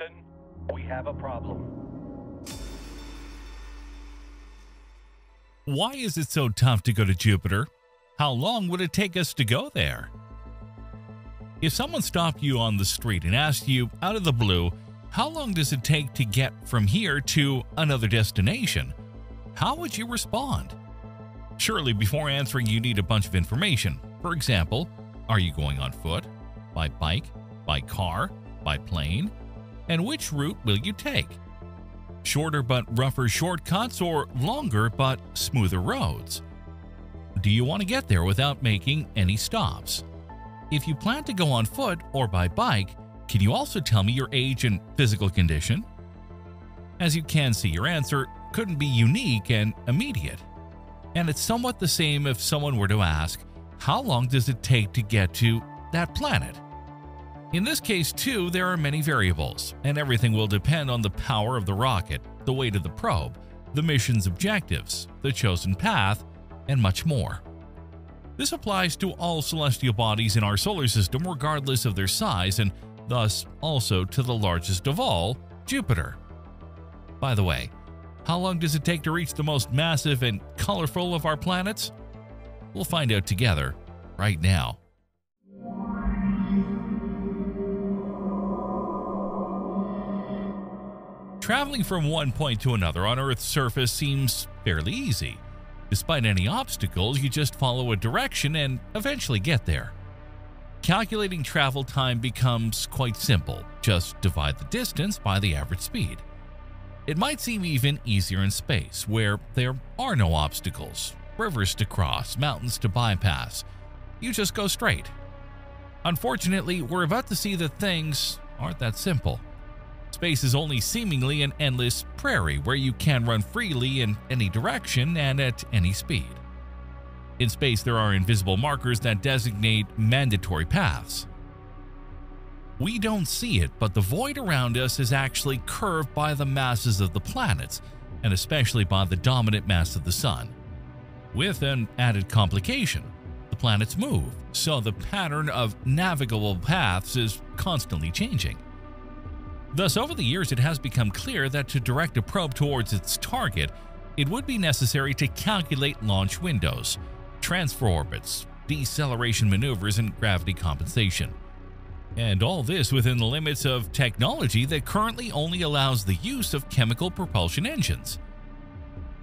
Houston, we have a problem. Why is it so tough to go to Jupiter? How long would it take us to go there? If someone stopped you on the street and asked you out of the blue, how long does it take to get from here to another destination? How would you respond? Surely, before answering, you need a bunch of information. For example, are you going on foot, by bike, by car, by plane? And which route will you take? Shorter but rougher shortcuts or longer but smoother roads? Do you want to get there without making any stops? If you plan to go on foot or by bike, can you also tell me your age and physical condition? As you can see, your answer couldn't be unique and immediate. And it's somewhat the same if someone were to ask, how long does it take to get to that planet? In this case, too, there are many variables, and everything will depend on the power of the rocket, the weight of the probe, the mission's objectives, the chosen path, and much more. This applies to all celestial bodies in our solar system regardless of their size and thus also to the largest of all, Jupiter. By the way, how long does it take to reach the most massive and colorful of our planets? We'll find out together right now. Traveling from one point to another on Earth's surface seems fairly easy. Despite any obstacles, you just follow a direction and eventually get there. Calculating travel time becomes quite simple. Just divide the distance by the average speed. It might seem even easier in space, where there are no obstacles, rivers to cross, mountains to bypass. You just go straight. Unfortunately, we're about to see that things aren't that simple. Space is only seemingly an endless prairie where you can run freely in any direction and at any speed. In space, there are invisible markers that designate mandatory paths. We don't see it, but the void around us is actually curved by the masses of the planets, and especially by the dominant mass of the Sun. With an added complication, the planets move, so the pattern of navigable paths is constantly changing. Thus, over the years, it has become clear that to direct a probe towards its target, it would be necessary to calculate launch windows, transfer orbits, deceleration maneuvers, and gravity compensation. And all this within the limits of technology that currently only allows the use of chemical propulsion engines.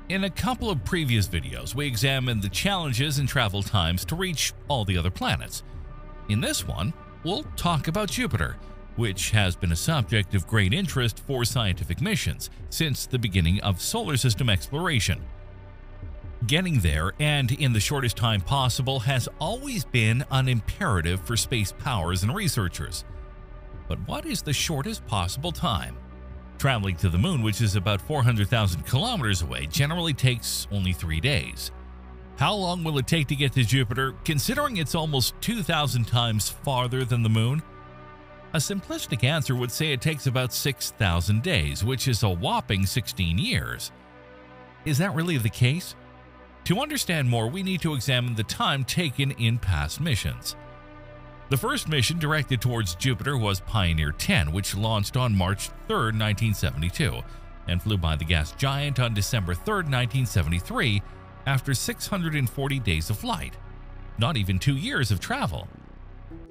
In a couple of previous videos, we examined the challenges and travel times to reach all the other planets. In this one, we'll talk about Jupiter which has been a subject of great interest for scientific missions since the beginning of solar system exploration. Getting there and in the shortest time possible has always been an imperative for space powers and researchers. But what is the shortest possible time? Traveling to the moon, which is about 400,000 kilometers away, generally takes only three days. How long will it take to get to Jupiter, considering it's almost 2,000 times farther than the moon? A simplistic answer would say it takes about 6,000 days, which is a whopping 16 years. Is that really the case? To understand more, we need to examine the time taken in past missions. The first mission directed towards Jupiter was Pioneer 10, which launched on March 3, 1972, and flew by the gas giant on December 3, 1973, after 640 days of flight. Not even two years of travel.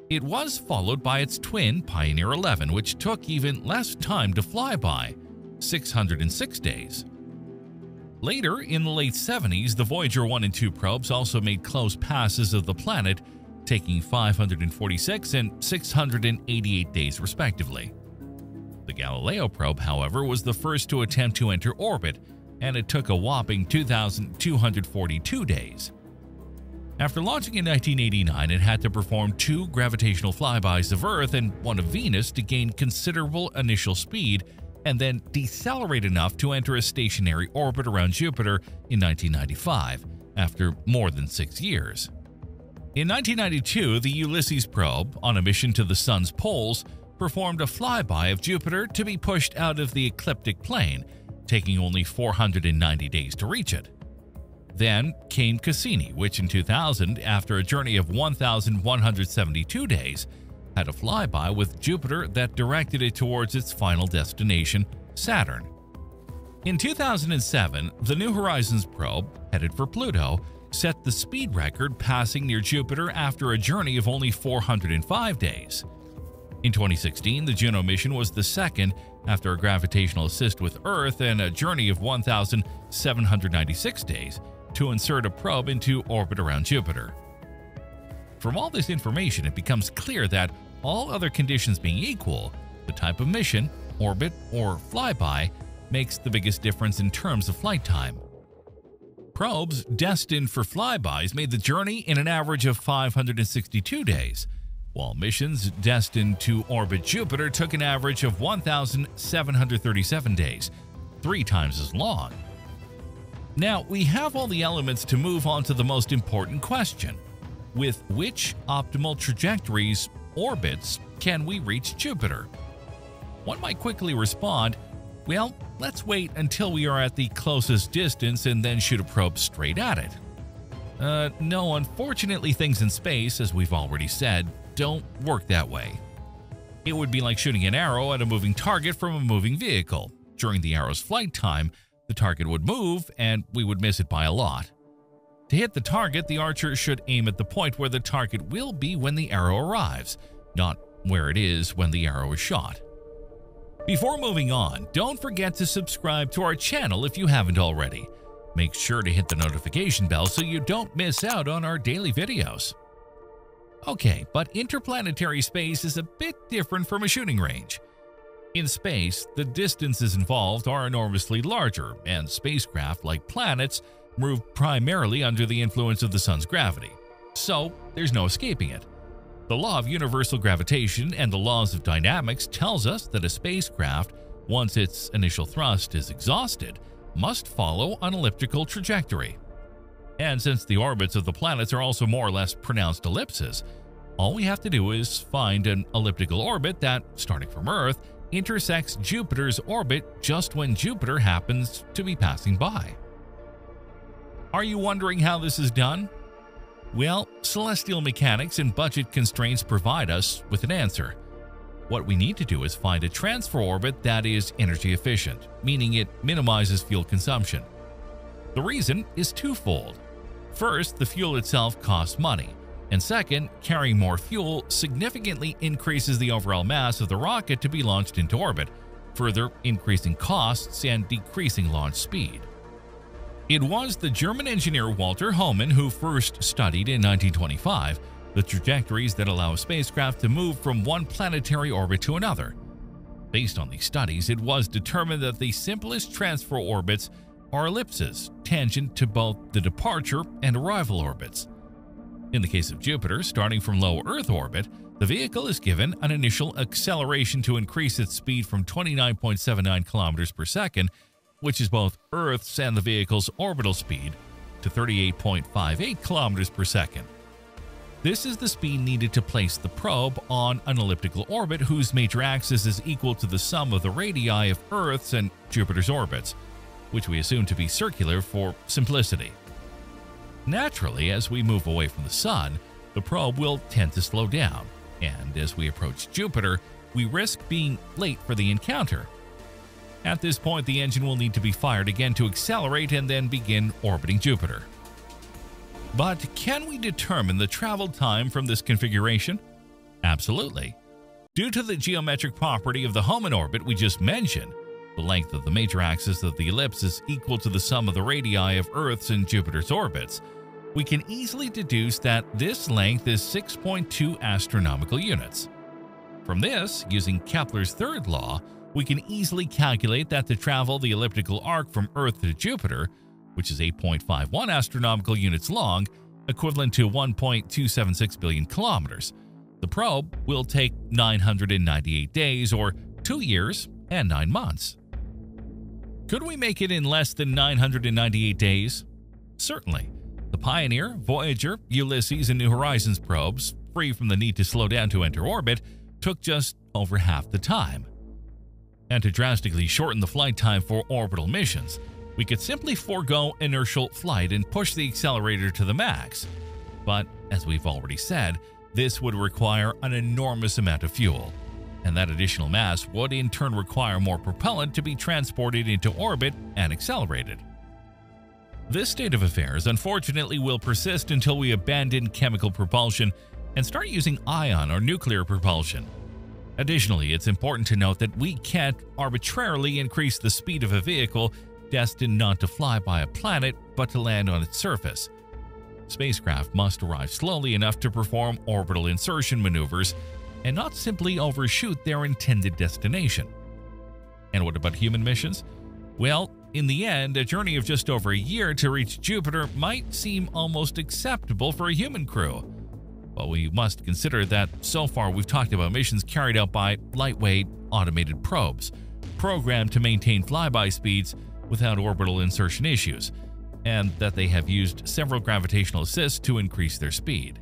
It was followed by its twin Pioneer 11, which took even less time to fly by 606 days. Later, in the late 70s, the Voyager 1 and 2 probes also made close passes of the planet, taking 546 and 688 days respectively. The Galileo probe, however, was the first to attempt to enter orbit, and it took a whopping 2,242 days. After launching in 1989, it had to perform two gravitational flybys of Earth and one of Venus to gain considerable initial speed and then decelerate enough to enter a stationary orbit around Jupiter in 1995, after more than six years. In 1992, the Ulysses probe, on a mission to the Sun's poles, performed a flyby of Jupiter to be pushed out of the ecliptic plane, taking only 490 days to reach it. Then came Cassini, which in 2000, after a journey of 1,172 days, had a flyby with Jupiter that directed it towards its final destination, Saturn. In 2007, the New Horizons probe, headed for Pluto, set the speed record passing near Jupiter after a journey of only 405 days. In 2016, the Juno mission was the second after a gravitational assist with Earth and a journey of 1,796 days to insert a probe into orbit around Jupiter. From all this information, it becomes clear that all other conditions being equal, the type of mission, orbit, or flyby makes the biggest difference in terms of flight time. Probes destined for flybys made the journey in an average of 562 days, while missions destined to orbit Jupiter took an average of 1,737 days, three times as long. Now, we have all the elements to move on to the most important question. With which optimal trajectories, orbits, can we reach Jupiter? One might quickly respond, well, let's wait until we are at the closest distance and then shoot a probe straight at it. Uh, no, unfortunately, things in space, as we've already said, don't work that way. It would be like shooting an arrow at a moving target from a moving vehicle. During the arrow's flight time, the target would move and we would miss it by a lot. To hit the target, the archer should aim at the point where the target will be when the arrow arrives, not where it is when the arrow is shot. Before moving on, don't forget to subscribe to our channel if you haven't already. Make sure to hit the notification bell so you don't miss out on our daily videos. Okay, but interplanetary space is a bit different from a shooting range. In space, the distances involved are enormously larger, and spacecraft, like planets, move primarily under the influence of the sun's gravity. So, there's no escaping it. The law of universal gravitation and the laws of dynamics tells us that a spacecraft, once its initial thrust is exhausted, must follow an elliptical trajectory. And since the orbits of the planets are also more or less pronounced ellipses, all we have to do is find an elliptical orbit that, starting from Earth, intersects Jupiter's orbit just when Jupiter happens to be passing by. Are you wondering how this is done? Well, celestial mechanics and budget constraints provide us with an answer. What we need to do is find a transfer orbit that is energy efficient, meaning it minimizes fuel consumption. The reason is twofold. First, the fuel itself costs money, and second, carrying more fuel significantly increases the overall mass of the rocket to be launched into orbit, further increasing costs and decreasing launch speed. It was the German engineer Walter Hohmann who first studied in 1925 the trajectories that allow spacecraft to move from one planetary orbit to another. Based on these studies, it was determined that the simplest transfer orbits are ellipses, tangent to both the departure and arrival orbits. In the case of Jupiter, starting from low Earth orbit, the vehicle is given an initial acceleration to increase its speed from 29.79 kilometers per second which is both Earth's and the vehicle's orbital speed, to 38.58 kilometers per second. This is the speed needed to place the probe on an elliptical orbit whose major axis is equal to the sum of the radii of Earth's and Jupiter's orbits, which we assume to be circular for simplicity. Naturally, as we move away from the Sun, the probe will tend to slow down, and as we approach Jupiter, we risk being late for the encounter, at this point, the engine will need to be fired again to accelerate and then begin orbiting Jupiter. But can we determine the travel time from this configuration? Absolutely. Due to the geometric property of the Hohmann orbit we just mentioned, the length of the major axis of the ellipse is equal to the sum of the radii of Earth's and Jupiter's orbits. We can easily deduce that this length is 6.2 astronomical units. From this, using Kepler's third law, we can easily calculate that to travel the elliptical arc from Earth to Jupiter, which is 8.51 astronomical units long, equivalent to 1.276 billion kilometers, the probe will take 998 days or 2 years and 9 months. Could we make it in less than 998 days? Certainly. The Pioneer, Voyager, Ulysses, and New Horizons probes, free from the need to slow down to enter orbit, took just over half the time. And to drastically shorten the flight time for orbital missions, we could simply forego inertial flight and push the accelerator to the max. But as we've already said, This would require an enormous amount of fuel, and that additional mass would in turn require more propellant to be transported into orbit and accelerated. This state of affairs unfortunately will persist until we abandon chemical propulsion and start using ion or nuclear propulsion. Additionally, it's important to note that we can't arbitrarily increase the speed of a vehicle destined not to fly by a planet but to land on its surface. Spacecraft must arrive slowly enough to perform orbital insertion maneuvers and not simply overshoot their intended destination. And what about human missions? Well, in the end, a journey of just over a year to reach Jupiter might seem almost acceptable for a human crew. But we must consider that so far we've talked about missions carried out by lightweight, automated probes, programmed to maintain flyby speeds without orbital insertion issues, and that they have used several gravitational assists to increase their speed.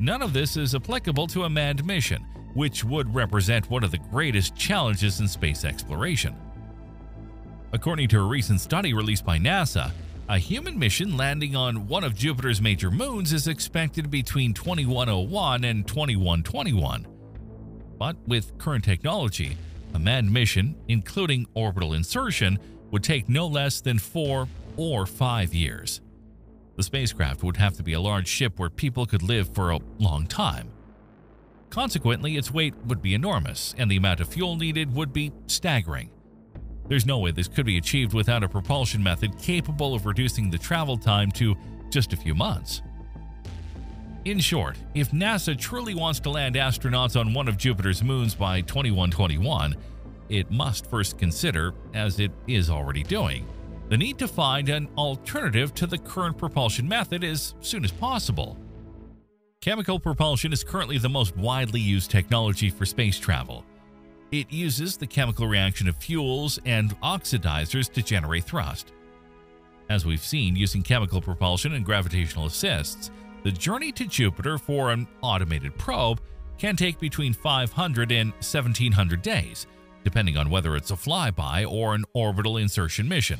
None of this is applicable to a manned mission, which would represent one of the greatest challenges in space exploration. According to a recent study released by NASA, a human mission landing on one of Jupiter's major moons is expected between 2101 and 2121. But with current technology, a manned mission, including orbital insertion, would take no less than four or five years. The spacecraft would have to be a large ship where people could live for a long time. Consequently, its weight would be enormous, and the amount of fuel needed would be staggering. There's no way this could be achieved without a propulsion method capable of reducing the travel time to just a few months. In short, if NASA truly wants to land astronauts on one of Jupiter's moons by 2121, it must first consider, as it is already doing, the need to find an alternative to the current propulsion method as soon as possible. Chemical propulsion is currently the most widely used technology for space travel. It uses the chemical reaction of fuels and oxidizers to generate thrust. As we've seen using chemical propulsion and gravitational assists, the journey to Jupiter for an automated probe can take between 500 and 1700 days, depending on whether it's a flyby or an orbital insertion mission.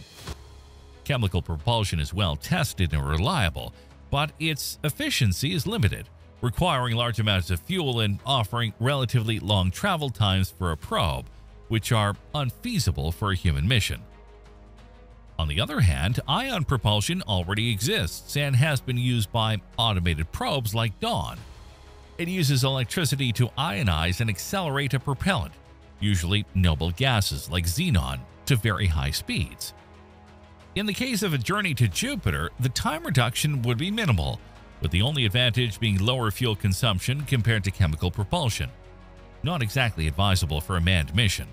Chemical propulsion is well tested and reliable, but its efficiency is limited, requiring large amounts of fuel and offering relatively long travel times for a probe, which are unfeasible for a human mission. On the other hand, ion propulsion already exists and has been used by automated probes like Dawn. It uses electricity to ionize and accelerate a propellant, usually noble gases like xenon, to very high speeds. In the case of a journey to Jupiter, the time reduction would be minimal, with the only advantage being lower fuel consumption compared to chemical propulsion. Not exactly advisable for a manned mission.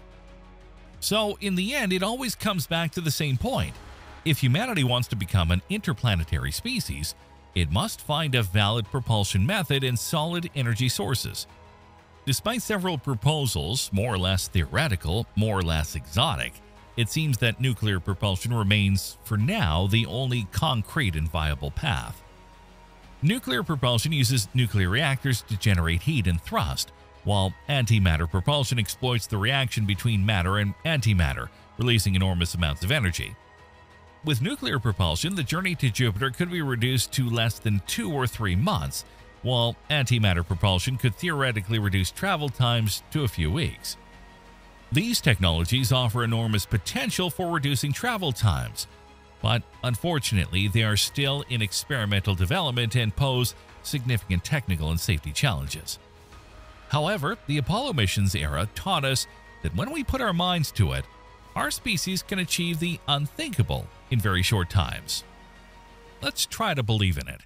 So, in the end, it always comes back to the same point. If humanity wants to become an interplanetary species, it must find a valid propulsion method and solid energy sources. Despite several proposals, more or less theoretical, more or less exotic, it seems that nuclear propulsion remains, for now, the only concrete and viable path. Nuclear propulsion uses nuclear reactors to generate heat and thrust, while antimatter propulsion exploits the reaction between matter and antimatter, releasing enormous amounts of energy. With nuclear propulsion, the journey to Jupiter could be reduced to less than two or three months, while antimatter propulsion could theoretically reduce travel times to a few weeks. These technologies offer enormous potential for reducing travel times, but unfortunately they are still in experimental development and pose significant technical and safety challenges. However, the Apollo missions era taught us that when we put our minds to it, our species can achieve the unthinkable in very short times. Let's try to believe in it.